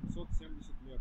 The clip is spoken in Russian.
770 лет.